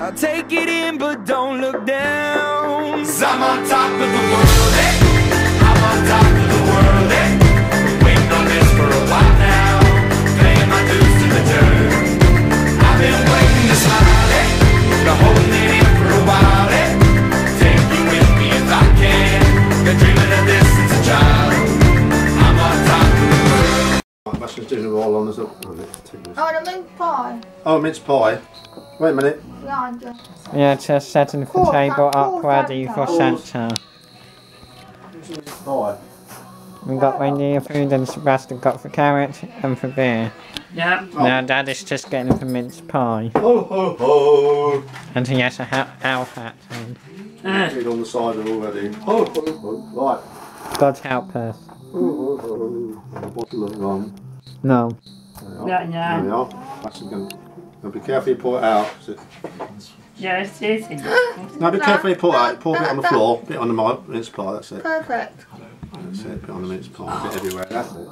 I'll take it in, but don't look down. Cause I'm on top of the world, eh? I'm on top of the world, eh? Waiting on this for a while now. Paying my dues to the dirt. I've been waiting to smile, eh? Been holding it in for a while, eh? Take you with me if I can. Been dreaming of this since a child. I'm on top of the world. Right, Master's doing a roll on us up. Oh, let's take. Oh, the mince pie. Oh, mince pie. Wait a minute. Behind you. Yeah, just setting the Cool, table Santa, up ready for Santa. Santa. Mince pie. We got Wendy a food and Sebastian got for carrot and for beer. Yeah. Now Dad is just getting for mince pie. Ho ho ho! And he has a ha- owl hat on. Ah. Get on the side of already. Ho ho ho! Right. God help us. Ho ho ho! And a bottle of rum. No. There we are. Yeah, yeah. There we are. Master's going. Now be careful you pour it out. So- yeah, it's easy. No, be careful you pour it out. Pour a bit on the floor, bit on the mi- mince pie. That's it. Perfect. That's it. Bit on the mince pie. Bit everywhere. That's it.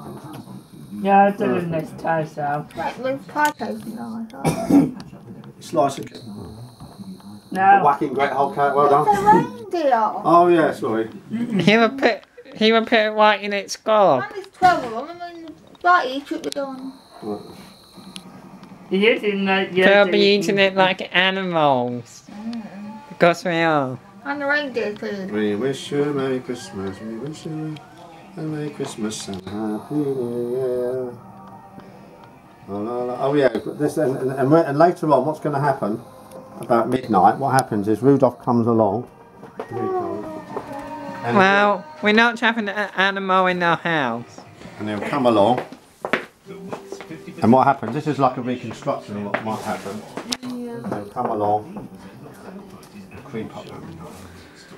Yeah, I'm doing this time, so. Right, mince pie tastes nice. Slice it. No. Whacking great whole cat. Well It's done. a reindeer. Oh yeah, sorry. He will put he will put it right in its gob. And there's 12 of them, and then right each should be done. You're using the. you're They'll be eating it like animals. Because we are. On the reindeer food. We wish you a Merry Christmas. We wish you a Merry Christmas and a Happy New Year. Oh, la, la. oh yeah, this and, and, and, and later on, what's going to happen? About midnight, what happens is Rudolph comes along. And, Well, we're not having an animal in our house. and he'll come along. And what happens? This is like a reconstruction of what might happen. He'll come along, creep up,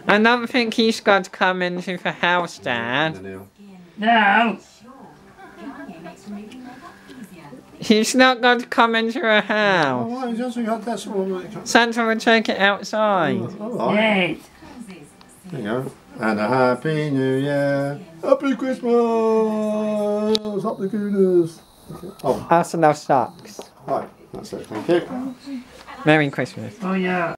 I don't think he's got to come into the house, Dad. No. He's not going to come into a Oh, house. right, he doesn't got- that's all right. Santa will take it outside. Oh, all right. Yes. There you go. And a happy new year. Happy Christmas! Up the gooners. Oh, Arsenal sucks. right. That's it. Thank you. Merry Christmas. Oh, yeah.